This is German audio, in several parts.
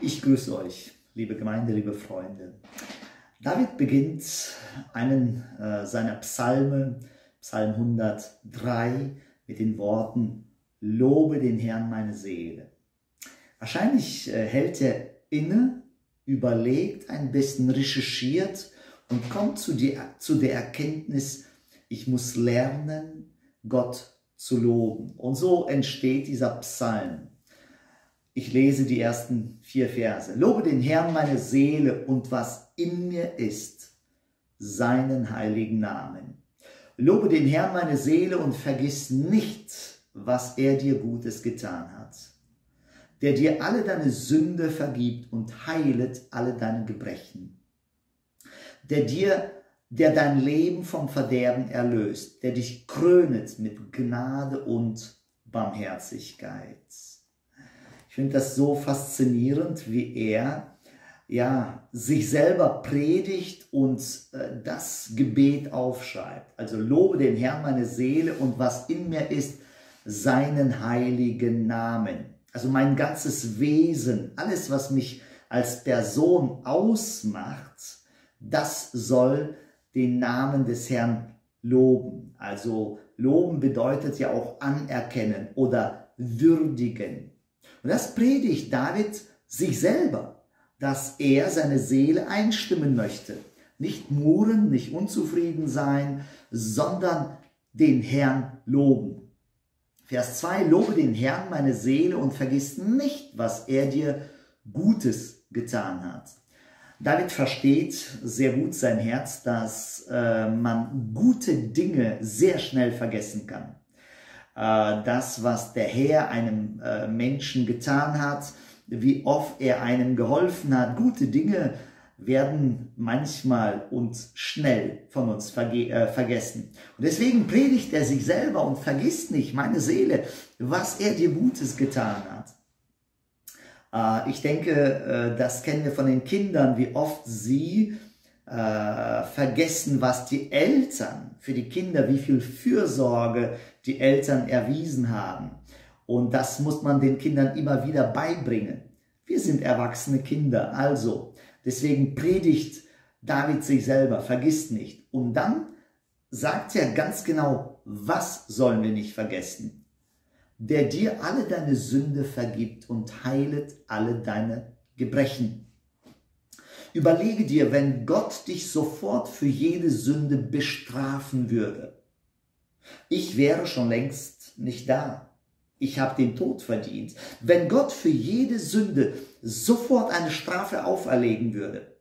Ich grüße euch, liebe Gemeinde, liebe Freunde. David beginnt einen äh, seiner Psalme, Psalm 103, mit den Worten, Lobe den Herrn meine Seele. Wahrscheinlich äh, hält er inne, überlegt, ein bisschen recherchiert und kommt zu, die, zu der Erkenntnis, ich muss lernen, Gott zu loben. Und so entsteht dieser Psalm. Ich lese die ersten vier Verse. Lobe den Herrn meine Seele und was in mir ist, seinen heiligen Namen. Lobe den Herrn meine Seele und vergiss nicht, was er dir Gutes getan hat. Der dir alle deine Sünde vergibt und heilet alle deine Gebrechen. Der dir, der dein Leben vom Verderben erlöst, der dich krönet mit Gnade und Barmherzigkeit. Ich finde das so faszinierend, wie er ja sich selber predigt und äh, das Gebet aufschreibt. Also lobe den Herrn meine Seele und was in mir ist, seinen heiligen Namen. Also mein ganzes Wesen, alles, was mich als Person ausmacht, das soll den Namen des Herrn loben. Also loben bedeutet ja auch anerkennen oder würdigen. Und das predigt David sich selber, dass er seine Seele einstimmen möchte. Nicht murren, nicht unzufrieden sein, sondern den Herrn loben. Vers 2, lobe den Herrn meine Seele und vergiss nicht, was er dir Gutes getan hat. David versteht sehr gut sein Herz, dass äh, man gute Dinge sehr schnell vergessen kann. Äh, das, was der Herr einem äh, Menschen getan hat, wie oft er einem geholfen hat. Gute Dinge werden manchmal und schnell von uns verge äh, vergessen. Und deswegen predigt er sich selber und vergisst nicht, meine Seele, was er dir Gutes getan hat. Äh, ich denke, äh, das kennen wir von den Kindern, wie oft sie äh, vergessen, was die Eltern für die Kinder, wie viel Fürsorge die Eltern erwiesen haben. Und das muss man den Kindern immer wieder beibringen. Wir sind erwachsene Kinder, also deswegen predigt David sich selber, vergisst nicht. Und dann sagt er ganz genau, was sollen wir nicht vergessen? Der dir alle deine Sünde vergibt und heilet alle deine Gebrechen. Überlege dir, wenn Gott dich sofort für jede Sünde bestrafen würde. Ich wäre schon längst nicht da. Ich habe den Tod verdient. Wenn Gott für jede Sünde sofort eine Strafe auferlegen würde,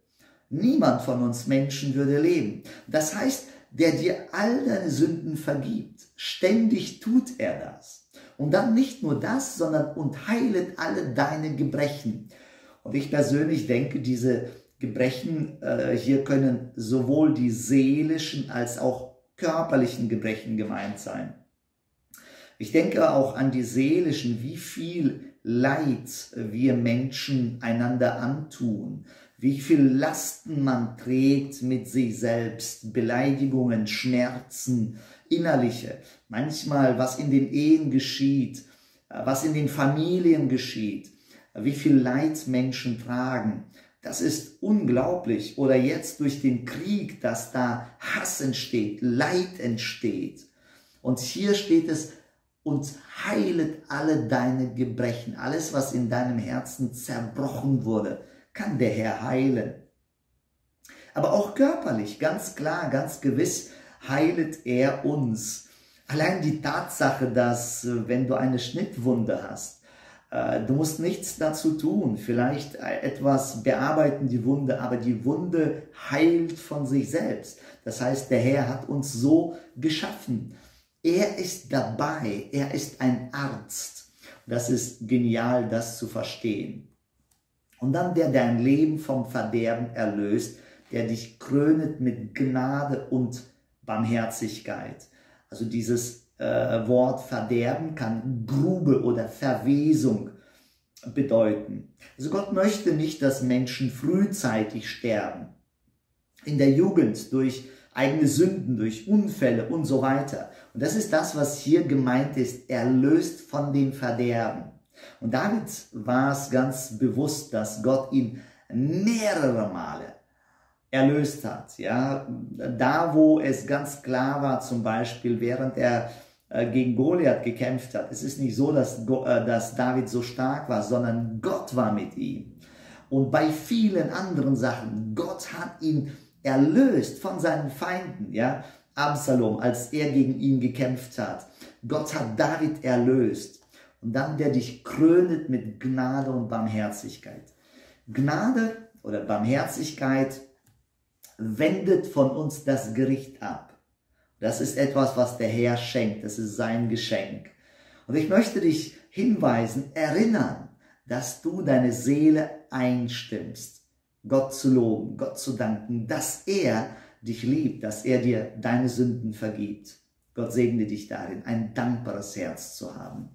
niemand von uns Menschen würde leben. Das heißt, der dir all deine Sünden vergibt, ständig tut er das. Und dann nicht nur das, sondern und heilet alle deine Gebrechen. Und ich persönlich denke, diese Gebrechen, äh, hier können sowohl die seelischen als auch körperlichen Gebrechen gemeint sein. Ich denke auch an die seelischen, wie viel Leid wir Menschen einander antun, wie viel Lasten man trägt mit sich selbst, Beleidigungen, Schmerzen, innerliche, manchmal was in den Ehen geschieht, was in den Familien geschieht, wie viel Leid Menschen tragen. Das ist unglaublich. Oder jetzt durch den Krieg, dass da Hass entsteht, Leid entsteht. Und hier steht es, und heilet alle deine Gebrechen. Alles, was in deinem Herzen zerbrochen wurde, kann der Herr heilen. Aber auch körperlich, ganz klar, ganz gewiss, heilet er uns. Allein die Tatsache, dass äh, wenn du eine Schnittwunde hast, du musst nichts dazu tun, vielleicht äh, etwas bearbeiten die Wunde, aber die Wunde heilt von sich selbst. Das heißt, der Herr hat uns so geschaffen. Er ist dabei, er ist ein Arzt. Das ist genial, das zu verstehen. Und dann der dein Leben vom Verderben erlöst, der dich krönet mit Gnade und Barmherzigkeit. Also dieses äh, Wort Verderben kann Grube oder Verwesung bedeuten. Also Gott möchte nicht, dass Menschen frühzeitig sterben. In der Jugend durch eigene Sünden, durch Unfälle und so weiter. Und das ist das, was hier gemeint ist, erlöst von dem Verderben. Und David war es ganz bewusst, dass Gott ihn mehrere Male erlöst hat. Ja, da wo es ganz klar war, zum Beispiel während er äh, gegen Goliath gekämpft hat. Es ist nicht so, dass, äh, dass David so stark war, sondern Gott war mit ihm. Und bei vielen anderen Sachen, Gott hat ihn erlöst von seinen Feinden, ja. Absalom, als er gegen ihn gekämpft hat. Gott hat David erlöst. Und dann der dich krönet mit Gnade und Barmherzigkeit. Gnade oder Barmherzigkeit wendet von uns das Gericht ab. Das ist etwas, was der Herr schenkt. Das ist sein Geschenk. Und ich möchte dich hinweisen, erinnern, dass du deine Seele einstimmst, Gott zu loben, Gott zu danken, dass er dich liebt, dass er dir deine Sünden vergibt. Gott segne dich darin, ein dankbares Herz zu haben.